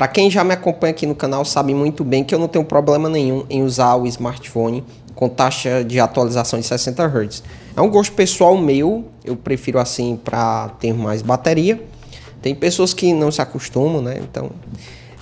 Para quem já me acompanha aqui no canal sabe muito bem que eu não tenho problema nenhum em usar o smartphone com taxa de atualização de 60 Hz. É um gosto pessoal meu, eu prefiro assim para ter mais bateria. Tem pessoas que não se acostumam, né? Então,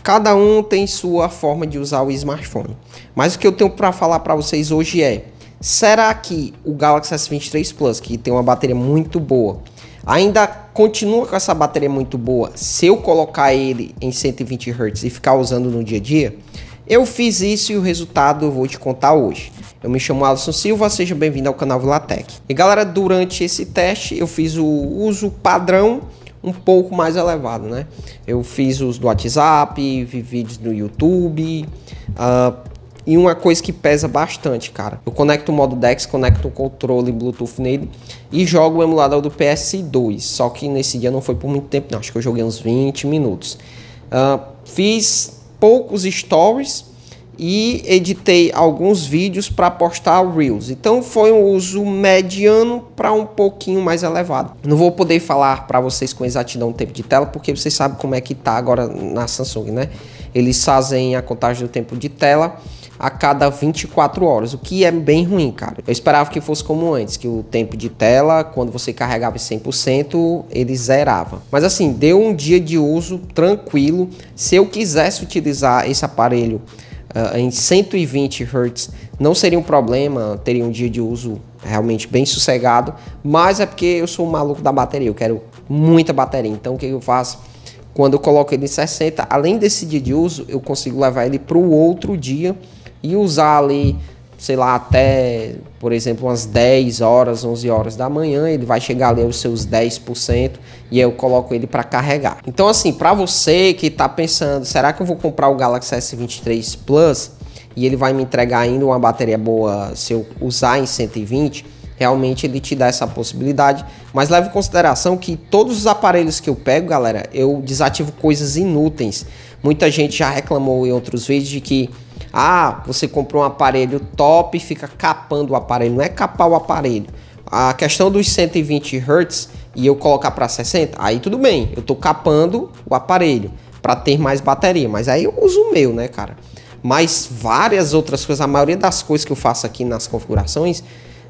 cada um tem sua forma de usar o smartphone. Mas o que eu tenho para falar para vocês hoje é: será que o Galaxy S23 Plus, que tem uma bateria muito boa, ainda continua com essa bateria muito boa se eu colocar ele em 120 Hz e ficar usando no dia a dia? Eu fiz isso e o resultado eu vou te contar hoje. Eu me chamo Alisson Silva, seja bem-vindo ao canal Vilatec. E galera, durante esse teste eu fiz o uso padrão um pouco mais elevado, né? Eu fiz uso do WhatsApp, vi vídeos no YouTube, uh, e uma coisa que pesa bastante, cara. Eu conecto o modo DeX, conecto o controle Bluetooth nele e jogo o emulador do PS2. Só que nesse dia não foi por muito tempo, não. Acho que eu joguei uns 20 minutos. Uh, fiz poucos stories e editei alguns vídeos para postar Reels. Então foi um uso mediano para um pouquinho mais elevado. Não vou poder falar para vocês com exatidão o tempo de tela, porque vocês sabem como é que tá agora na Samsung, né? Eles fazem a contagem do tempo de tela a cada 24 horas, o que é bem ruim, cara. Eu esperava que fosse como antes, que o tempo de tela, quando você carregava em 100%, ele zerava. Mas assim, deu um dia de uso tranquilo. Se eu quisesse utilizar esse aparelho uh, em 120 Hz, não seria um problema, teria um dia de uso realmente bem sossegado, mas é porque eu sou um maluco da bateria, eu quero muita bateria. Então o que eu faço? Quando eu coloco ele em 60, além desse dia de uso, eu consigo levar ele para o outro dia e usar ali, sei lá, até, por exemplo, umas 10 horas, 11 horas da manhã, ele vai chegar ali aos seus 10% e eu coloco ele para carregar. Então assim, para você que está pensando, será que eu vou comprar o Galaxy S23 Plus e ele vai me entregar ainda uma bateria boa se eu usar em 120? realmente ele te dá essa possibilidade. Mas leve em consideração que todos os aparelhos que eu pego, galera, eu desativo coisas inúteis. Muita gente já reclamou em outros vídeos de que ah, você comprou um aparelho top e fica capando o aparelho. Não é capar o aparelho. A questão dos 120 Hz e eu colocar para 60, aí tudo bem. Eu tô capando o aparelho para ter mais bateria, mas aí eu uso o meu, né, cara? Mas várias outras coisas, a maioria das coisas que eu faço aqui nas configurações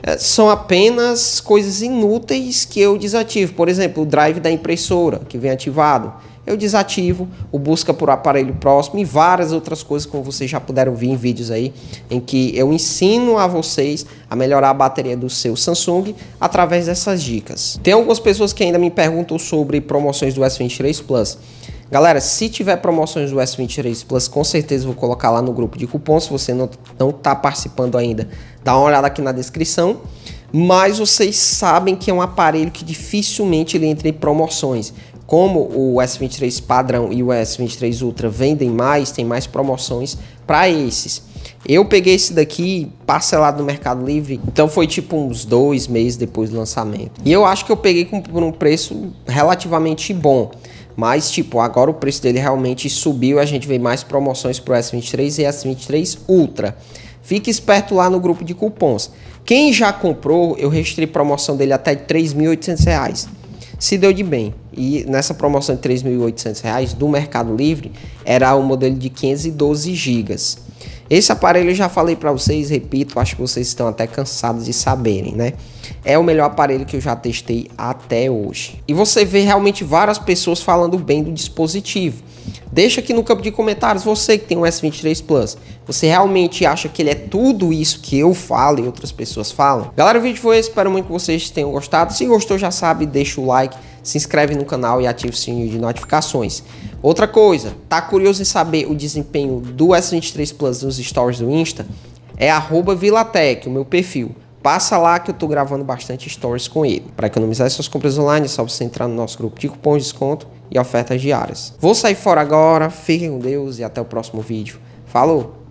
é, são apenas coisas inúteis que eu desativo. Por exemplo, o drive da impressora que vem ativado eu desativo o busca por aparelho próximo e várias outras coisas como vocês já puderam ver em vídeos aí em que eu ensino a vocês a melhorar a bateria do seu Samsung através dessas dicas. Tem algumas pessoas que ainda me perguntam sobre promoções do S23 Plus. Galera, se tiver promoções do S23 Plus, com certeza vou colocar lá no grupo de cupons. Se você não está participando ainda, dá uma olhada aqui na descrição. Mas vocês sabem que é um aparelho que dificilmente ele entra em promoções como o S23 padrão e o S23 Ultra vendem mais, tem mais promoções para esses. Eu peguei esse daqui parcelado no Mercado Livre, então foi tipo uns dois meses depois do lançamento. E eu acho que eu peguei com, por um preço relativamente bom. Mas, tipo, agora o preço dele realmente subiu. A gente vê mais promoções pro S23 e S23 Ultra. Fique esperto lá no grupo de cupons. Quem já comprou, eu registrei promoção dele até R$ 3.800 se deu de bem. E nessa promoção de R$ 3.800 do Mercado Livre, era o modelo de 512 GB. Esse aparelho eu já falei para vocês, repito, acho que vocês estão até cansados de saberem, né? É o melhor aparelho que eu já testei até hoje. E você vê realmente várias pessoas falando bem do dispositivo. Deixa aqui no campo de comentários você que tem um S23 Plus. Você realmente acha que ele é tudo isso que eu falo e outras pessoas falam? Galera, o vídeo foi esse. Espero muito que vocês tenham gostado. Se gostou, já sabe, deixa o like, se inscreve no canal e ativa o sininho de notificações. Outra coisa, tá curioso em saber o desempenho do S23 Plus nos stories do Insta? É arroba Vilatec, o meu perfil. Passa lá que eu tô gravando bastante stories com ele. Para economizar suas compras online, é só você entrar no nosso grupo de cupons de desconto e ofertas diárias. Vou sair fora agora, fiquem com Deus e até o próximo vídeo. Falou!